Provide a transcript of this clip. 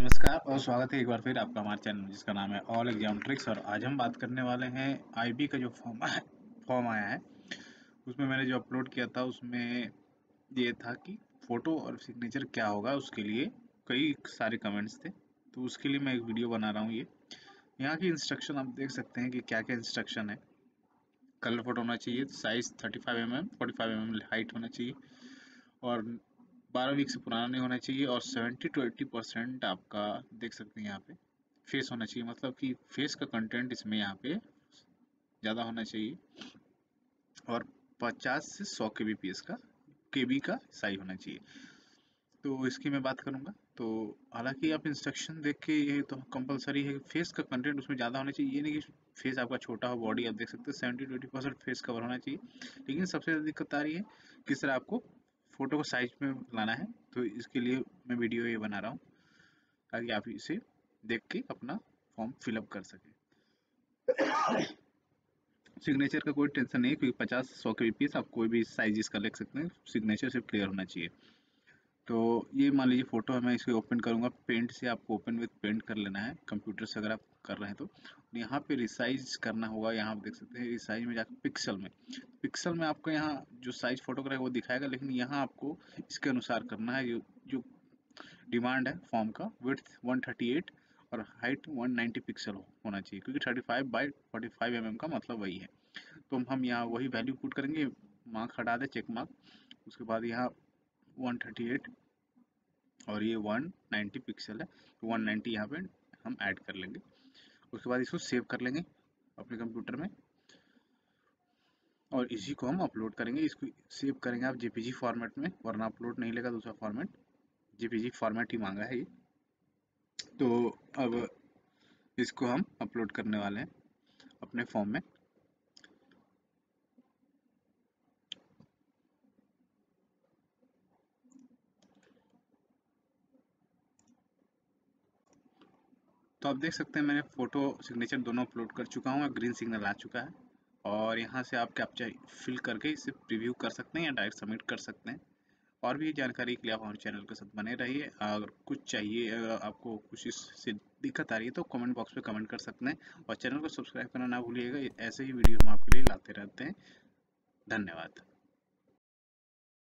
नमस्कार और स्वागत है एक बार फिर आपका हमारे चैनल जिसका नाम है ऑल एग्ज़ाम ट्रिक्स और आज हम बात करने वाले हैं आईबी का जो फॉर्म है फॉर्म आया है, उसमें मैंने जो अपलोड किया था, उसमें ये था कि फ़ोटो और सिग्नेचर क्या होगा, उसके लिए कई सारे कमेंट्स थे। तो उसके लिए मैं एक वीडियो बना रहा हूँ ये। यहाँ की इंस्ट्रक्शन आप देख सकते हैं कि क्या क्या इंस्ट्रक्शन है। कलर फ़ोटो होना चाहिए size thirty five M M forty five M M height होना चाहिए। और बारह वीक से पुराना नहीं होना चाहिए और सेवेंटी टू एट्टी परसेंट आपका देख सकते हैं यहाँ पे फेस होना चाहिए। मतलब कि फेस का कंटेंट इसमें यहाँ पे ज़्यादा होना चाहिए और पचास से सौ के बी का के का साइज़ होना चाहिए। तो इसकी मैं बात करूँगा। तो हालाँकि आप इंस्ट्रक्शन देख के ये तो कंपलसरी है फेस का कंटेंट उसमें ज़्यादा होना चाहिए। ये नहीं कि फेस आपका छोटा हो बॉडी आप देख सकते हैं seventy twenty percent face cover होना चाहिए। लेकिन सबसे ज़्यादा दिक्कत आ रही है किस तरह आपको फ़ोटो को साइज़ में लाना है तो इसके लिए मैं वीडियो ये बना रहा हूँ, ताकि आप इसे देख के अपना फॉर्म फिलअप कर सकें। सिग्नेचर का कोई टेंशन नहीं है, क्योंकि पचास, सौ के पीस आप कोई भी साइज़ इसका लिख सकते हैं, सिग्नेचर सिर्फ़ क्लियर होना चाहिए। तो ये मान लीजिए फ़ोटो है, मैं इसे ओपन करूँगा पेंट से आपको ओपन विथ पेंट कर लेना है कंप्यूटर से अगर आप कर रहे हैं तो। यहाँ पे रिसाइज करना होगा, यहाँ आप देख सकते हैं रिसाइज में जाकर पिक्सल में। पिक्सल में आपको यहाँ जो साइज़ फ़ोटो करेगा वो दिखाएगा, लेकिन यहाँ आपको इसके अनुसार करना है, जो जो डिमांड है फॉर्म का विथ 138 और हाइट 190 पिक्सल होना चाहिए, क्योंकि 35 बाई 45 एम का मतलब वही है। तो हम यहाँ वही वैल्यू पुट करेंगे मार्क हटा दें चेक मार्क उसके बाद यहाँ 138 और ये 190 पिक्सल है तो 190 नाइन्टी यहाँ पर हम ऐड कर लेंगे। उसके बाद इसको सेव कर लेंगे अपने कंप्यूटर में। और इसी को हम अपलोड करेंगे। इसको सेव करेंगे आप जेपीजी फॉर्मेट में, वरना अपलोड नहीं लेगा दूसरा फॉर्मेट जेपीजी फॉर्मेट ही मांगा है ये। तो अब इसको हम अपलोड करने वाले हैं अपने फॉर्म में। तो आप देख सकते हैं मैंने फ़ोटो सिग्नेचर दोनों अपलोड कर चुका हूँ ग्रीन सिग्नल आ चुका है। और यहाँ से आप कैप्चा फिल करके इसे प्रीव्यू कर सकते हैं या डायरेक्ट सबमिट कर सकते हैं। और भी जानकारी के लिए आप हमारे चैनल के साथ बने रहिए। अगर कुछ चाहिए आपको कुछ इससे दिक्कत आ रही है तो कमेंट बॉक्स में कमेंट कर सकते हैं। और चैनल को सब्सक्राइब करना ना भूलिएगा, ऐसे ही वीडियो हम आपके लिए लाते रहते हैं। धन्यवाद।